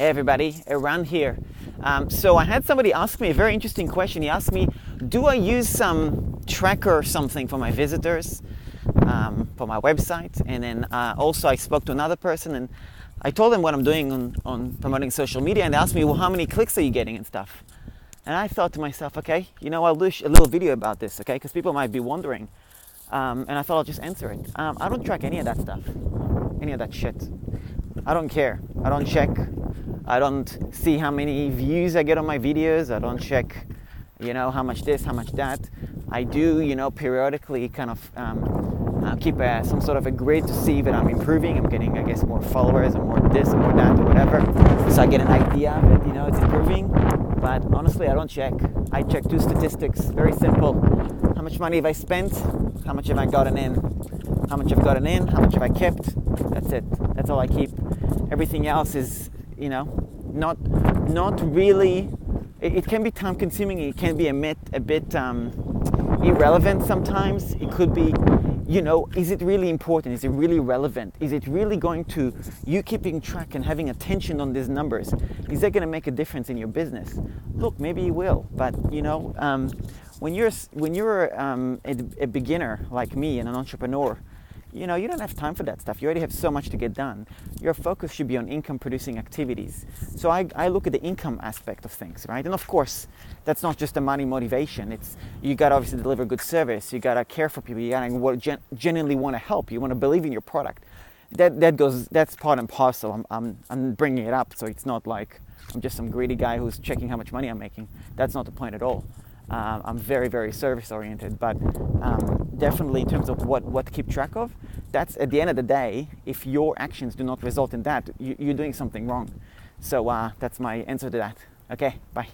Hey everybody, Eran here. Um, so I had somebody ask me a very interesting question. He asked me, do I use some tracker or something for my visitors, um, for my website? And then uh, also I spoke to another person and I told them what I'm doing on, on promoting social media and they asked me, well, how many clicks are you getting and stuff? And I thought to myself, okay, you know, I'll do a little video about this, okay? Because people might be wondering. Um, and I thought I'll just answer it. Um, I don't track any of that stuff, any of that shit. I don't care. I don't check. I don't see how many views I get on my videos. I don't check, you know, how much this, how much that. I do, you know, periodically kind of um, uh, keep a, some sort of a grid to see that I'm improving. I'm getting, I guess, more followers or more this or more that or whatever. So I get an idea that, you know, it's improving. But honestly, I don't check. I check two statistics. Very simple. How much money have I spent? How much have I gotten in? How much have I gotten in? How much have I kept? That's it. That's all I keep. Everything else is you know, not not really. It, it can be time consuming. It can be a bit a bit um, irrelevant sometimes. It could be, you know, is it really important? Is it really relevant? Is it really going to you keeping track and having attention on these numbers? Is that going to make a difference in your business? Look, maybe it will, but you know. Um, when you're when you're um, a, a beginner like me and an entrepreneur, you know, you don't have time for that stuff. You already have so much to get done. Your focus should be on income producing activities. So I, I look at the income aspect of things, right? And of course, that's not just a money motivation. It's you got to obviously deliver good service. You got to care for people. You got to gen- genuinely want to help. You want to believe in your product. That, that goes, that's part and parcel. I'm, I'm, I'm bringing it up so it's not like I'm just some greedy guy who's checking how much money I'm making. That's not the point at all. Um, I'm very, very service oriented, but um, definitely in terms of what, what to keep track of, that's at the end of the day, if your actions do not result in that, you, are doing something wrong. So uh, that's my answer to that. Okay, bye.